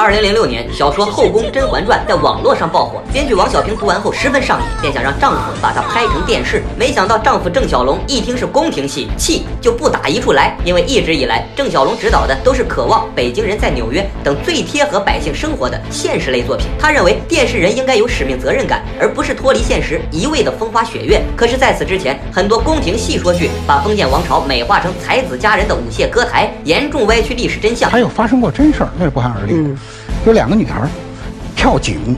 二零零六年，小说《后宫甄嬛传》在网络上爆火，编剧王小平读完后十分上瘾，便想让丈夫把它拍成电视。没想到丈夫郑晓龙一听是宫廷戏，气就不打一处来。因为一直以来，郑晓龙执导的都是渴望、北京人在纽约等最贴合百姓生活的现实类作品。他认为电视人应该有使命责任感，而不是脱离现实，一味的风花雪月。可是，在此之前，很多宫廷戏说剧把封建王朝美化成才子佳人的舞榭歌台，严重歪曲历史真相。还有发生过真事儿，那也不寒而栗。有两个女孩跳井，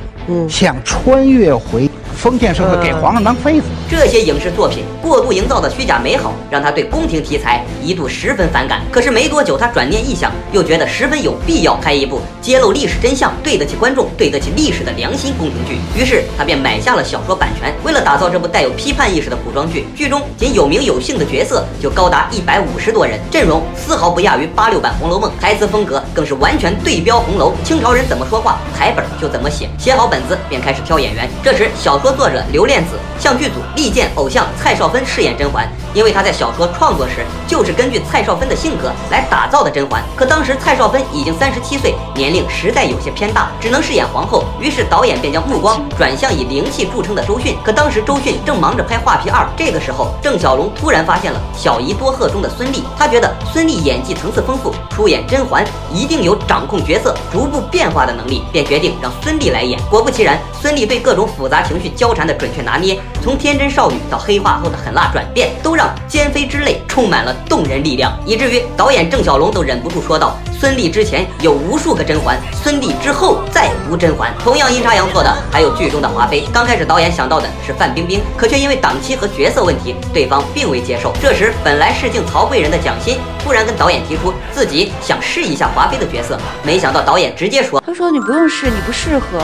想穿越回。封建社会给皇上当妃子，这些影视作品过度营造的虚假美好，让他对宫廷题材一度十分反感。可是没多久，他转念一想，又觉得十分有必要拍一部揭露历史真相、对得起观众、对得起历史的良心宫廷剧。于是他便买下了小说版权。为了打造这部带有批判意识的古装剧，剧中仅有名有姓的角色就高达一百五十多人，阵容丝毫不亚于八六版《红楼梦》，台词风格更是完全对标《红楼》。清朝人怎么说话，台本就怎么写。写好本子便开始挑演员。这时小说。作者刘恋子向剧组力荐偶像蔡少芬饰演甄嬛，因为她在小说创作时就是根据蔡少芬的性格来打造的甄嬛。可当时蔡少芬已经三十七岁，年龄实在有些偏大，只能饰演皇后。于是导演便将目光转向以灵气著称的周迅。可当时周迅正忙着拍《画皮二》，这个时候郑晓龙突然发现了《小姨多鹤》中的孙俪，他觉得孙俪演技层次丰富，出演甄嬛一定有掌控角色、逐步变化的能力，便决定让孙俪来演。果不其然，孙俪对各种复杂情绪交缠的准确拿捏，从天真少女到黑化后的狠辣转变，都让奸妃之泪充满了动人力量，以至于导演郑晓龙都忍不住说道：“孙俪之前有无数个甄嬛，孙俪之后再无甄嬛。”同样阴差阳错的，还有剧中的华妃。刚开始导演想到的是范冰冰，可却因为档期和角色问题，对方并未接受。这时，本来试镜曹贵人的蒋欣突然跟导演提出自己想试一下华妃的角色，没想到导演直接说：“他说你不用试，你不适合。”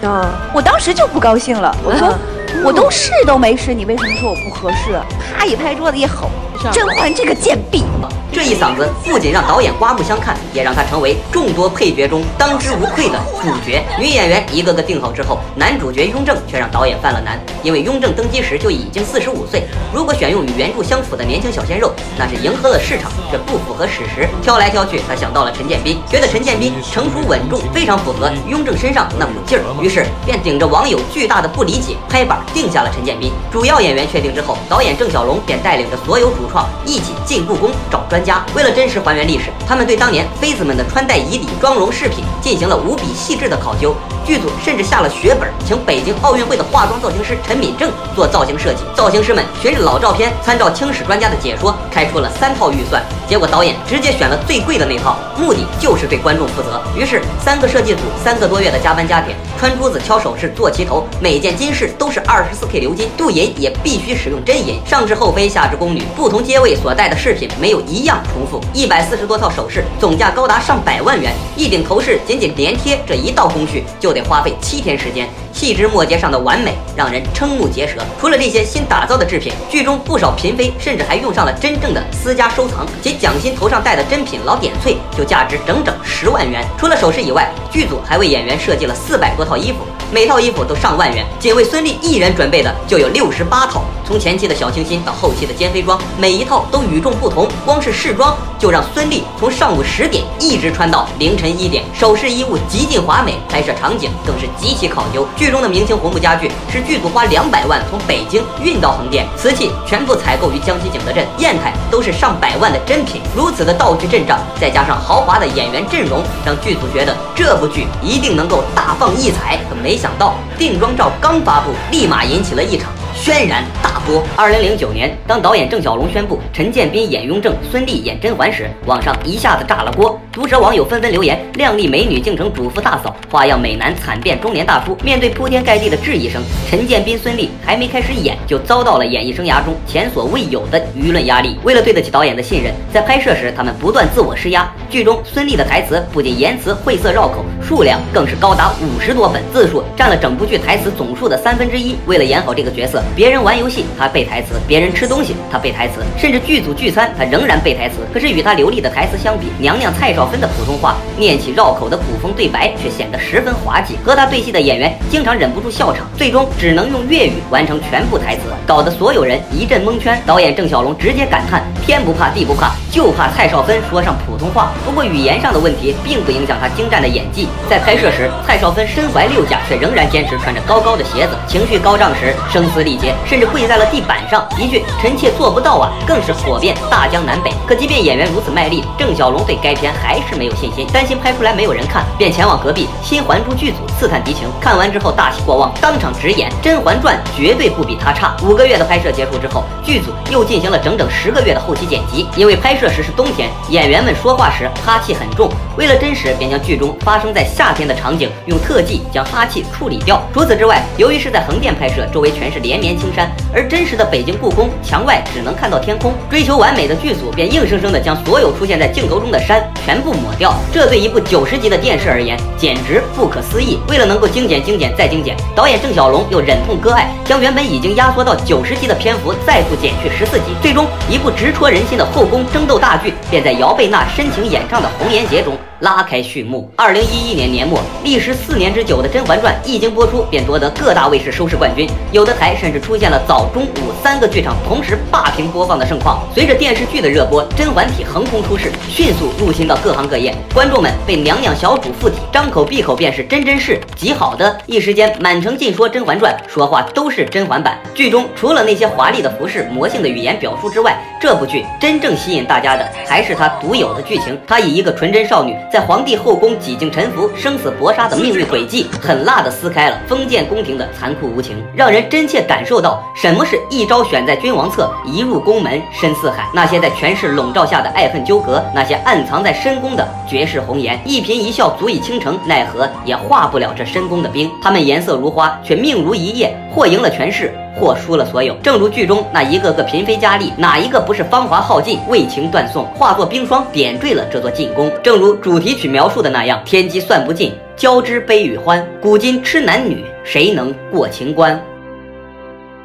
啊！我当时就不高兴了，我说我都试都没试，你为什么说我不合适？啪一拍桌子一吼：“甄嬛这个贱婢！”这一嗓子不仅让导演刮目相看，也让他成为众多配角中当之无愧的主角。女演员一个个定好之后，男主角雍正却让导演犯了难，因为雍正登基时就已经四十五岁，如果选用与原著相符的年轻小鲜肉，那是迎合了市场，这不符合史实。挑来挑去，他想到了陈建斌，觉得陈建斌成熟稳重，非常符合雍正身上那股劲儿，于是便顶着网友巨大的不理解，拍板定下了陈建斌。主要演员确定之后，导演郑晓龙便带领着所有主创一起进故宫找专。专为了真实还原历史，他们对当年妃子们的穿戴仪礼、妆容饰品进行了无比细致的考究。剧组甚至下了血本，请北京奥运会的化妆造型师陈敏正做造型设计。造型师们学着老照片，参照清史专家的解说，开出了三套预算。结果导演直接选了最贵的那套，目的就是对观众负责。于是三个设计组三个多月的加班加点，穿珠子、敲首饰、做旗头，每件金饰都是二十四 K 鎏金，镀银也必须使用真银。上至后妃，下至宫女，不同阶位所戴的饰品没有一样重复。一百四十多套首饰，总价高达上百万元。一顶头饰仅仅连贴这一道工序就。得花费七天时间。细枝末节上的完美让人瞠目结舌。除了这些新打造的制品，剧中不少嫔妃甚至还用上了真正的私家收藏。仅蒋欣头上戴的珍品老点翠就价值整整十万元。除了首饰以外，剧组还为演员设计了四百多套衣服，每套衣服都上万元。仅为孙俪一人准备的就有六十八套。从前期的小清新到后期的奸妃装，每一套都与众不同。光是试装就让孙俪从上午十点一直穿到凌晨一点。首饰衣物极尽华美，拍摄场景更是极其考究。剧中的明清红木家具是剧组花两百万从北京运到横店，瓷器全部采购于江西景德镇，砚台都是上百万的珍品。如此的道具阵仗，再加上豪华的演员阵容，让剧组觉得这部剧一定能够大放异彩。可没想到，定妆照刚发布，立马引起了一场。轩然大波。二零零九年，当导演郑晓龙宣布陈建斌演雍正，孙俪演甄嬛时，网上一下子炸了锅。毒舌网友纷纷留言：靓丽美女竟成主妇大嫂，花样美男惨变中年大叔。面对铺天盖地的质疑声，陈建斌、孙俪还没开始演，就遭到了演艺生涯中前所未有的舆论压力。为了对得起导演的信任，在拍摄时他们不断自我施压。剧中孙俪的台词不仅言辞晦涩绕口，数量更是高达五十多本，字数占了整部剧台词总数的三分之一。为了演好这个角色。别人玩游戏他背台词，别人吃东西他背台词，甚至剧组聚餐他仍然背台词。可是与他流利的台词相比，娘娘蔡少芬的普通话念起绕口的古风对白却显得十分滑稽，和他对戏的演员经常忍不住笑场，最终只能用粤语完成全部台词，搞得所有人一阵蒙圈。导演郑晓龙直接感叹：天不怕地不怕，就怕蔡少芬说上普通话。不过语言上的问题并不影响他精湛的演技，在拍摄时，蔡少芬身怀六甲，却仍然坚持穿着高高的鞋子，情绪高涨时声嘶力竭，甚至跪在了地板上。一句“臣妾做不到啊”，更是火遍大江南北。可即便演员如此卖力，郑晓龙对该片还是没有信心，担心拍出来没有人看，便前往隔壁新《还珠》剧组刺探敌情。看完之后大喜过望，当场直言《甄嬛传》绝对不比他差。五个月的拍摄结束之后，剧组又进行了整整十个月的后期剪辑，因为拍摄时是冬天，演员们说话时哈气很重，为了真实，便将剧中发生在夏天的场景用特技将哈气处理掉。除此之外，由于是在横店拍摄，周围全是连绵青山，而真实的北京故宫墙外只能看到天空，追求完美的剧组便硬生生的将所有出现在镜头中的山全部抹掉。这对一部九十集的电视而言，简直不可思议。为了能够精简、精简再精简，导演郑晓龙又忍痛割爱，将原本已经压缩到九十集的篇幅再度减去十四集，最终一部直戳人心的后宫争斗大剧便在姚贝娜深情演唱的《红颜劫》中。拉开序幕。二零一一年年末，历时四年之久的《甄嬛传》一经播出，便夺得各大卫视收视冠军，有的台甚至出现了早、中、午三个剧场同时霸屏播放的盛况。随着电视剧的热播，甄嬛体横空出世，迅速入侵到各行各业，观众们被娘娘小主附体，张口闭口便是真真是极好的，一时间满城尽说《甄嬛传》，说话都是甄嬛版。剧中除了那些华丽的服饰、魔性的语言表述之外，这部剧真正吸引大家的还是它独有的剧情。它以一个纯真少女。在皇帝后宫几经沉浮、生死搏杀的命运轨迹，狠辣地撕开了封建宫廷的残酷无情，让人真切感受到什么是一朝选在君王侧，一入宫门深似海。那些在权势笼罩下的爱恨纠葛，那些暗藏在深宫的绝世红颜，一颦一笑足以倾城，奈何也化不了这深宫的冰。他们颜色如花，却命如一叶，或赢了权势。或输了所有，正如剧中那一个个嫔妃佳丽，哪一个不是芳华耗尽、为情断送，化作冰霜点缀了这座禁宫？正如主题曲描述的那样，天机算不尽，交织悲与欢，古今痴男女，谁能过情关？